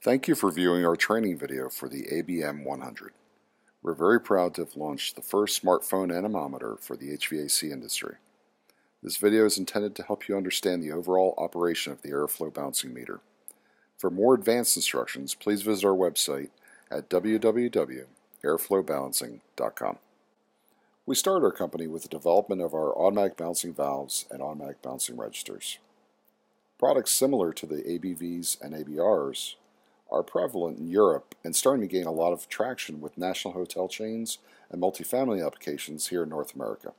Thank you for viewing our training video for the ABM 100. We're very proud to have launched the first smartphone anemometer for the HVAC industry. This video is intended to help you understand the overall operation of the airflow balancing meter. For more advanced instructions, please visit our website at www.airflowbalancing.com. We started our company with the development of our automatic balancing valves and automatic balancing registers. Products similar to the ABVs and ABRs are prevalent in Europe and starting to gain a lot of traction with national hotel chains and multifamily applications here in North America.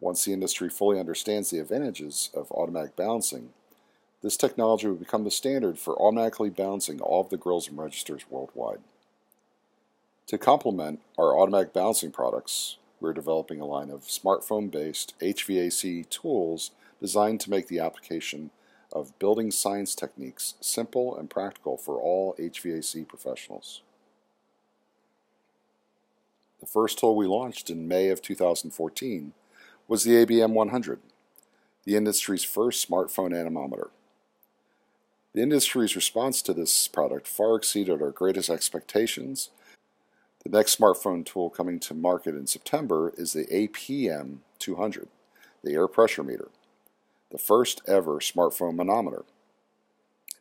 Once the industry fully understands the advantages of automatic balancing, this technology will become the standard for automatically balancing all of the grills and registers worldwide. To complement our automatic balancing products, we're developing a line of smartphone-based HVAC tools designed to make the application of building science techniques simple and practical for all HVAC professionals. The first tool we launched in May of 2014 was the ABM 100, the industry's first smartphone anemometer. The industry's response to this product far exceeded our greatest expectations. The next smartphone tool coming to market in September is the APM 200, the air pressure meter the first ever smartphone manometer.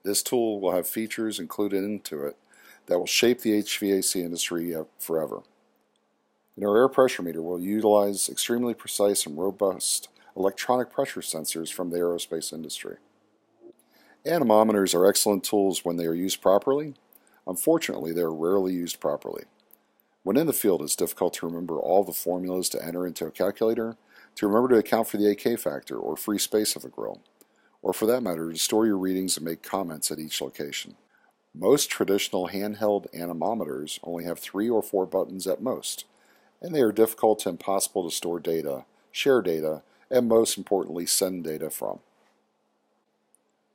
This tool will have features included into it that will shape the HVAC industry uh, forever. In our air pressure meter will utilize extremely precise and robust electronic pressure sensors from the aerospace industry. Anemometers are excellent tools when they are used properly. Unfortunately, they are rarely used properly. When in the field, it's difficult to remember all the formulas to enter into a calculator, to remember to account for the AK factor or free space of a grill, or for that matter, to store your readings and make comments at each location. Most traditional handheld anemometers only have three or four buttons at most, and they are difficult to impossible to store data, share data, and most importantly, send data from.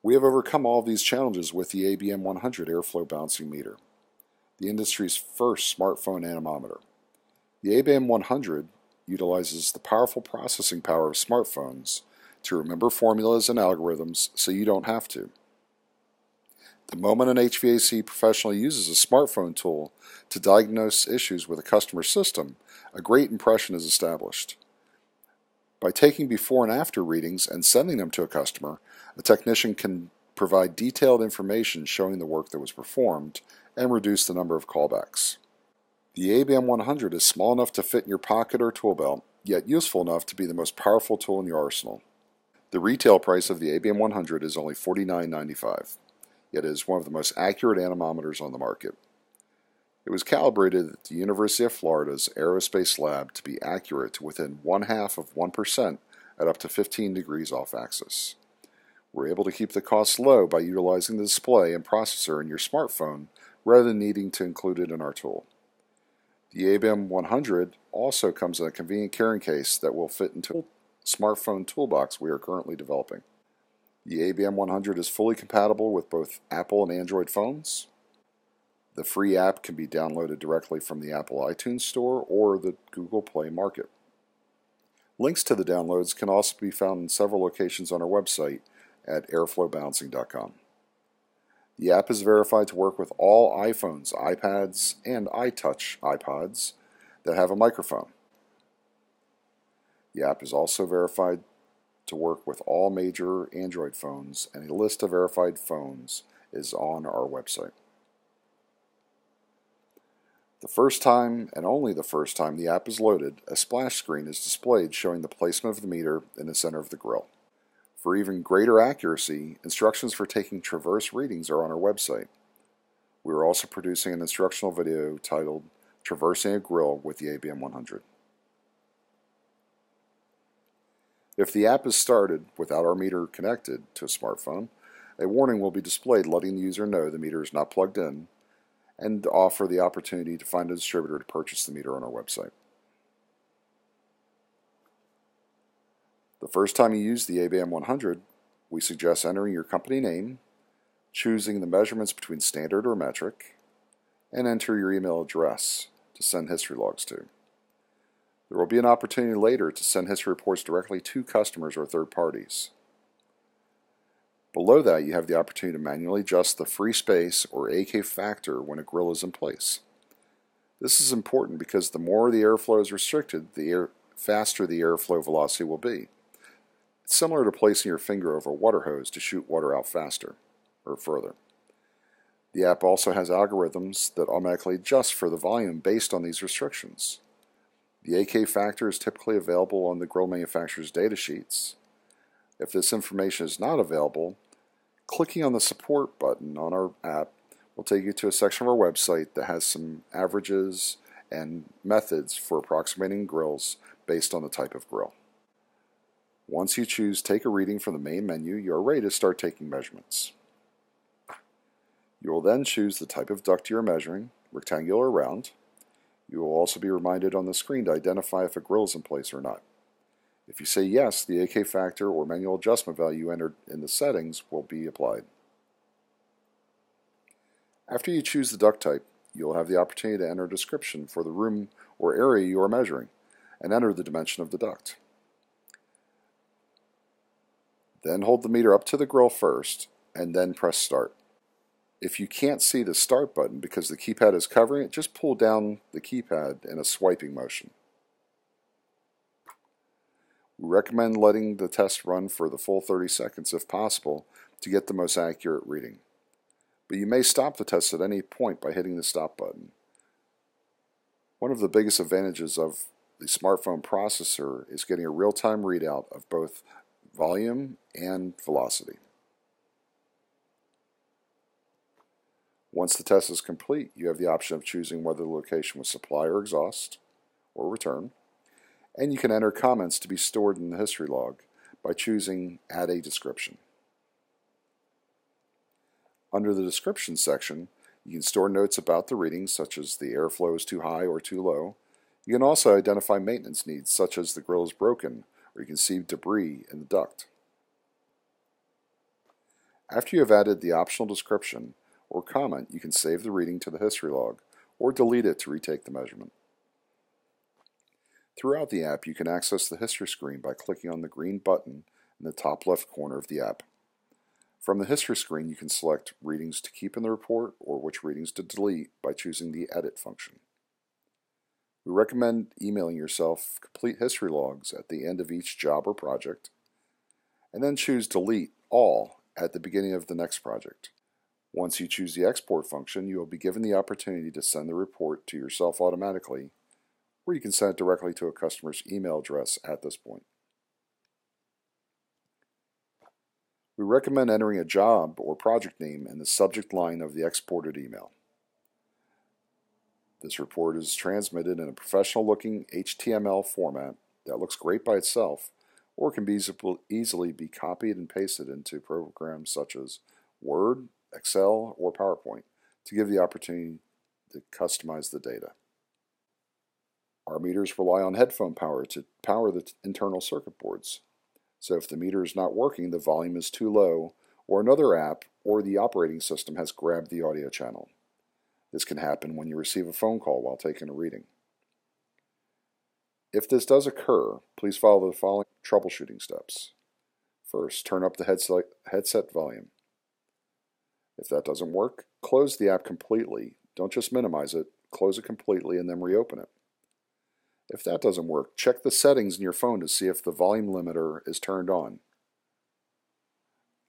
We have overcome all these challenges with the ABM 100 airflow balancing meter, the industry's first smartphone anemometer. The ABM 100 utilizes the powerful processing power of smartphones to remember formulas and algorithms so you don't have to. The moment an HVAC professional uses a smartphone tool to diagnose issues with a customer system, a great impression is established. By taking before and after readings and sending them to a customer, a technician can provide detailed information showing the work that was performed and reduce the number of callbacks. The ABM 100 is small enough to fit in your pocket or tool belt, yet useful enough to be the most powerful tool in your arsenal. The retail price of the ABM 100 is only $49.95, yet it is one of the most accurate anemometers on the market. It was calibrated at the University of Florida's Aerospace Lab to be accurate to within one half of 1% at up to 15 degrees off axis. We're able to keep the cost low by utilizing the display and processor in your smartphone rather than needing to include it in our tool. The ABM 100 also comes in a convenient carrying case that will fit into a smartphone toolbox we are currently developing. The ABM 100 is fully compatible with both Apple and Android phones. The free app can be downloaded directly from the Apple iTunes Store or the Google Play Market. Links to the downloads can also be found in several locations on our website at airflowbalancing.com. The app is verified to work with all iPhones, iPads, and iTouch iPods that have a microphone. The app is also verified to work with all major Android phones, and a list of verified phones is on our website. The first time, and only the first time the app is loaded, a splash screen is displayed showing the placement of the meter in the center of the grill. For even greater accuracy, instructions for taking traverse readings are on our website. We are also producing an instructional video titled Traversing a Grill with the ABM 100. If the app is started without our meter connected to a smartphone, a warning will be displayed letting the user know the meter is not plugged in and offer the opportunity to find a distributor to purchase the meter on our website. The first time you use the ABM 100, we suggest entering your company name, choosing the measurements between standard or metric, and enter your email address to send history logs to. There will be an opportunity later to send history reports directly to customers or third parties. Below that, you have the opportunity to manually adjust the free space or AK factor when a grill is in place. This is important because the more the airflow is restricted, the air, faster the airflow velocity will be. It's similar to placing your finger over a water hose to shoot water out faster or further. The app also has algorithms that automatically adjust for the volume based on these restrictions. The AK factor is typically available on the grill manufacturer's data sheets. If this information is not available, Clicking on the support button on our app will take you to a section of our website that has some averages and methods for approximating grills based on the type of grill. Once you choose Take a Reading from the main menu, you are ready to start taking measurements. You will then choose the type of duct you are measuring, rectangular or round. You will also be reminded on the screen to identify if a grill is in place or not. If you say yes, the AK factor or manual adjustment value entered in the settings will be applied. After you choose the duct type, you'll have the opportunity to enter a description for the room or area you are measuring and enter the dimension of the duct. Then hold the meter up to the grill first and then press start. If you can't see the start button because the keypad is covering it, just pull down the keypad in a swiping motion. We recommend letting the test run for the full 30 seconds if possible to get the most accurate reading. But you may stop the test at any point by hitting the stop button. One of the biggest advantages of the smartphone processor is getting a real-time readout of both volume and velocity. Once the test is complete, you have the option of choosing whether the location was supply or exhaust, or return and you can enter comments to be stored in the history log by choosing Add a Description. Under the Description section, you can store notes about the readings such as the airflow is too high or too low. You can also identify maintenance needs such as the grill is broken or you can see debris in the duct. After you have added the optional description or comment, you can save the reading to the history log or delete it to retake the measurement. Throughout the app, you can access the history screen by clicking on the green button in the top left corner of the app. From the history screen, you can select readings to keep in the report or which readings to delete by choosing the Edit function. We recommend emailing yourself complete history logs at the end of each job or project, and then choose Delete All at the beginning of the next project. Once you choose the export function, you will be given the opportunity to send the report to yourself automatically or you can send it directly to a customer's email address at this point. We recommend entering a job or project name in the subject line of the exported email. This report is transmitted in a professional looking HTML format that looks great by itself or can be easily be copied and pasted into programs such as Word, Excel, or PowerPoint to give the opportunity to customize the data. Our meters rely on headphone power to power the internal circuit boards. So if the meter is not working, the volume is too low, or another app or the operating system has grabbed the audio channel. This can happen when you receive a phone call while taking a reading. If this does occur, please follow the following troubleshooting steps. First, turn up the headset, volume. If that doesn't work, close the app completely. Don't just minimize it, close it completely and then reopen it. If that doesn't work, check the settings in your phone to see if the volume limiter is turned on.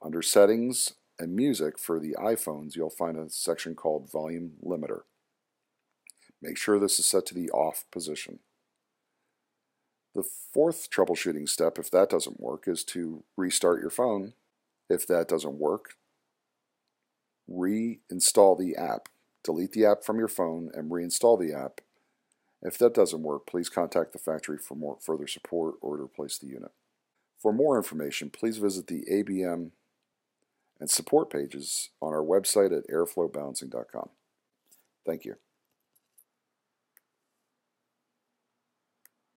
Under Settings and Music for the iPhones, you'll find a section called Volume Limiter. Make sure this is set to the off position. The fourth troubleshooting step, if that doesn't work, is to restart your phone. If that doesn't work, reinstall the app. Delete the app from your phone and reinstall the app if that doesn't work, please contact the factory for more further support or to replace the unit. For more information, please visit the ABM and support pages on our website at airflowbalancing.com. Thank you.